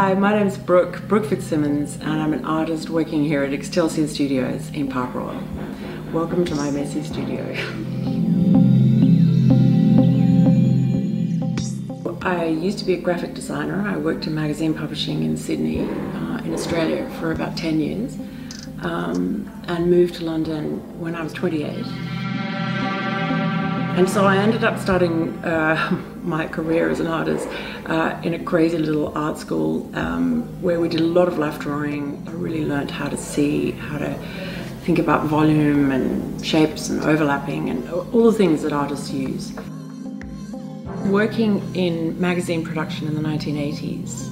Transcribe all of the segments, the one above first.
Hi, my name is Brooke, Brooke Fitzsimons, and I'm an artist working here at Excelsior Studios in Park Royal. Welcome to my messy studio. I used to be a graphic designer. I worked in magazine publishing in Sydney, uh, in Australia, for about 10 years, um, and moved to London when I was 28. And so I ended up starting uh, my career as an artist uh, in a crazy little art school um, where we did a lot of life drawing. I really learned how to see, how to think about volume and shapes and overlapping and all the things that artists use. Working in magazine production in the 1980s,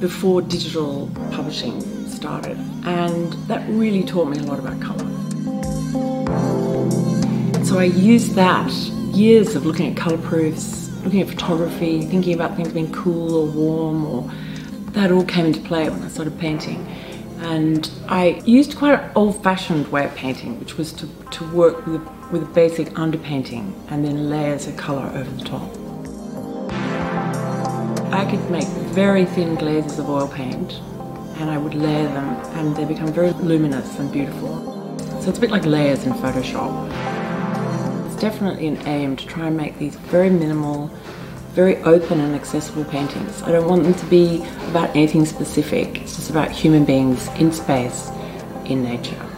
before digital publishing started, and that really taught me a lot about colour. So I used that years of looking at colour proofs, looking at photography, thinking about things being cool or warm, or that all came into play when I started painting. And I used quite an old-fashioned way of painting, which was to, to work with, with a basic underpainting and then layers of colour over the top. I could make very thin glazes of oil paint and I would layer them and they become very luminous and beautiful. So it's a bit like layers in Photoshop definitely an aim to try and make these very minimal, very open and accessible paintings. I don't want them to be about anything specific. It's just about human beings in space, in nature.